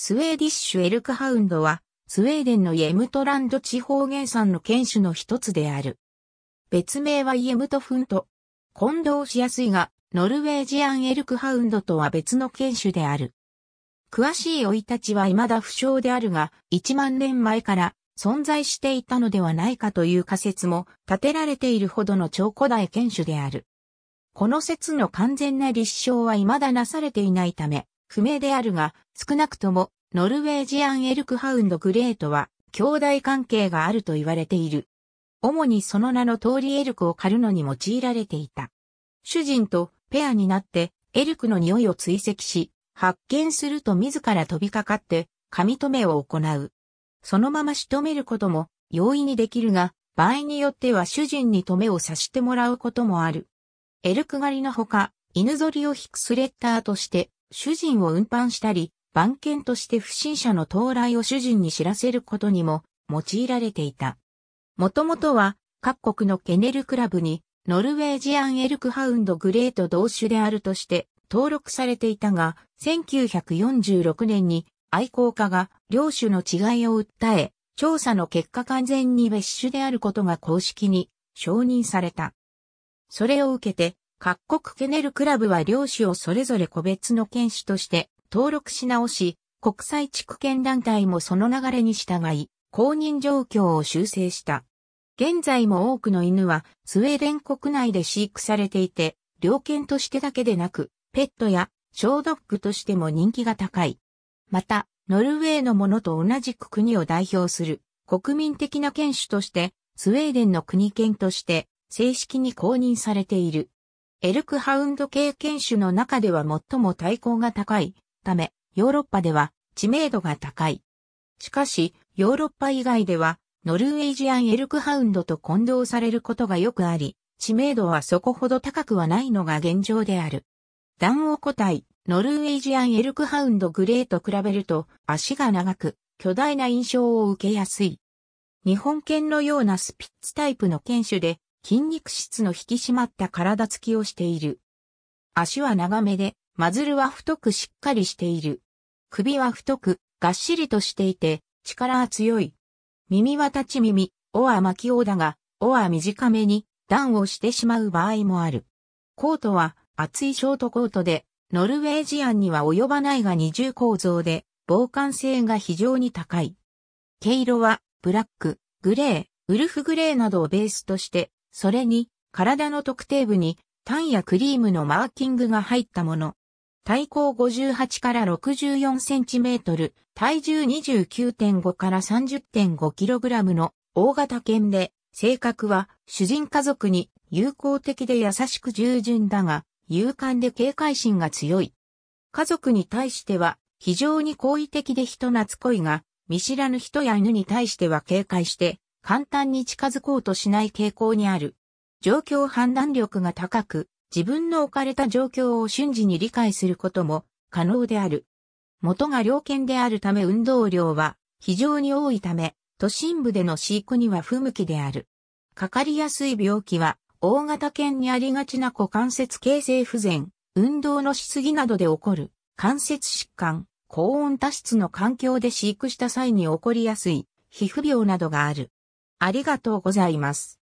スウェーディッシュエルクハウンドは、スウェーデンのイエムトランド地方原産の犬種の一つである。別名はイエムトフント。混同しやすいが、ノルウェージアンエルクハウンドとは別の犬種である。詳しい老い立ちは未だ不詳であるが、1万年前から存在していたのではないかという仮説も立てられているほどの超古代犬種である。この説の完全な立証は未だなされていないため、不明であるが、少なくとも、ノルウェージアンエルクハウンドグレートは、兄弟関係があると言われている。主にその名の通りエルクを狩るのに用いられていた。主人とペアになって、エルクの匂いを追跡し、発見すると自ら飛びかかって、髪留めを行う。そのまま仕留めることも容易にできるが、場合によっては主人に留めをさしてもらうこともある。エルク狩りのほか、犬ぞりを引くスレッダーとして主人を運搬したり、番犬として不審者の到来を主人に知らせることにも用いられていた。もともとは各国のケネルクラブにノルウェージアンエルクハウンドグレート同種であるとして登録されていたが、1946年に愛好家が両種の違いを訴え、調査の結果完全に別種であることが公式に承認された。それを受けて各国ケネルクラブは領主をそれぞれ個別の犬種として登録し直し、国際地区犬団体もその流れに従い、公認状況を修正した。現在も多くの犬はスウェーデン国内で飼育されていて、猟犬としてだけでなく、ペットやショードッグとしても人気が高い。また、ノルウェーのものと同じく国を代表する国民的な犬種として、スウェーデンの国犬として正式に公認されている。エルクハウンド系犬種の中では最も対抗が高いため、ヨーロッパでは知名度が高い。しかし、ヨーロッパ以外では、ノルウェージアンエルクハウンドと混同されることがよくあり、知名度はそこほど高くはないのが現状である。ダオ個体、ノルウェージアンエルクハウンドグレーと比べると足が長く、巨大な印象を受けやすい。日本犬のようなスピッツタイプの犬種で、筋肉質の引き締まった体つきをしている。足は長めで、マズルは太くしっかりしている。首は太く、がっしりとしていて、力は強い。耳は立ち耳、尾は巻き尾だが、尾は短めに、段をしてしまう場合もある。コートは厚いショートコートで、ノルウェージアンには及ばないが二重構造で、防寒性が非常に高い。毛色は、ブラック、グレー、ウルフグレーなどをベースとして、それに、体の特定部に、タンやクリームのマーキングが入ったもの。体高58から64センチメートル、体重29.5から30.5キログラムの大型犬で、性格は主人家族に友好的で優しく従順だが、勇敢で警戒心が強い。家族に対しては非常に好意的で人懐っこいが、見知らぬ人や犬に対しては警戒して簡単に近づこうとしない傾向にある。状況判断力が高く、自分の置かれた状況を瞬時に理解することも可能である。元が猟犬であるため運動量は非常に多いため、都心部での飼育には不向きである。かかりやすい病気は、大型犬にありがちな股関節形成不全、運動のしすぎなどで起こる関節疾患、高温多湿の環境で飼育した際に起こりやすい皮膚病などがある。ありがとうございます。